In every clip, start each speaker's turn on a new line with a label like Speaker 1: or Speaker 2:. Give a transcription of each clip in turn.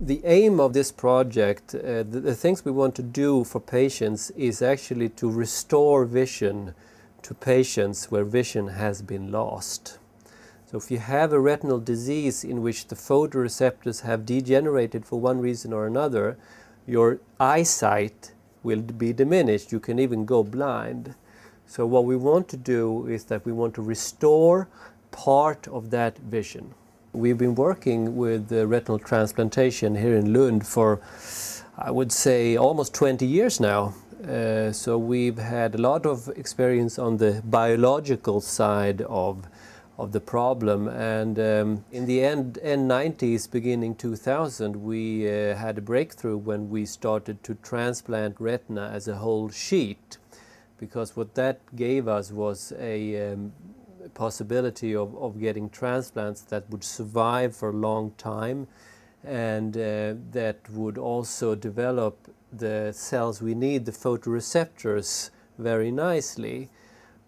Speaker 1: The aim of this project, uh, the, the, things we want to do for patients is actually to restore vision to patients where vision has been lost. So if you have a retinal disease in which the photoreceptors have degenerated for one reason or another, your eyesight will be diminished. You can even go blind. So what we want to do is that we want to restore part of that vision. We've been working with retinal transplantation here in Lund for, I would say, almost 20 years now. Uh, so we've had a lot of experience on the biological side of of the problem and um, in the end, end 90s beginning 2000 we uh, had a breakthrough when we started to transplant retina as a whole sheet because what that gave us was a um, possibility of, of getting transplants that would survive for a long time and uh, that would also develop the cells we need, the photoreceptors, very nicely.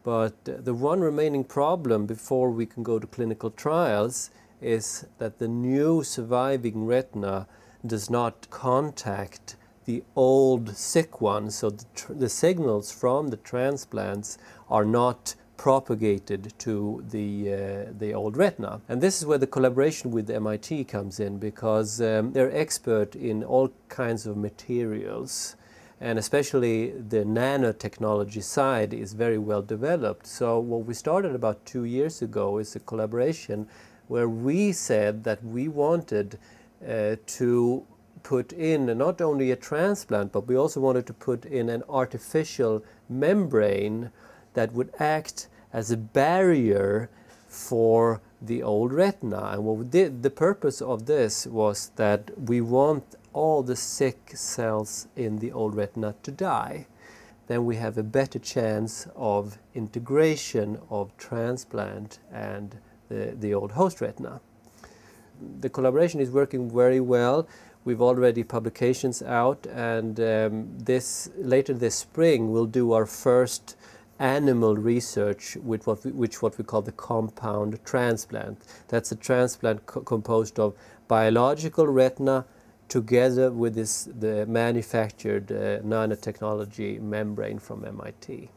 Speaker 1: But the one remaining problem before we can go to clinical trials is that the new surviving retina does not contact the old sick one, so the, the signals from the transplants are not propagated to the, uh, the old retina. And this is where the collaboration with MIT comes in because um, they're expert in all kinds of materials and especially the nanotechnology side is very well developed. So what we started about two years ago is a collaboration where we said that we wanted uh, to put in not only a transplant, but we also wanted to put in an artificial membrane that would act as a barrier for the old retina. And what we did, the purpose of this was that we want all the sick cells in the old retina to die. Then we have a better chance of integration of transplant and the, the old host retina. The collaboration is working very well. We've already publications out and um, this later this spring we'll do our first animal research with what we, which what we call the compound transplant. That's a transplant co composed of biological retina together with this the manufactured uh, nanotechnology membrane from MIT.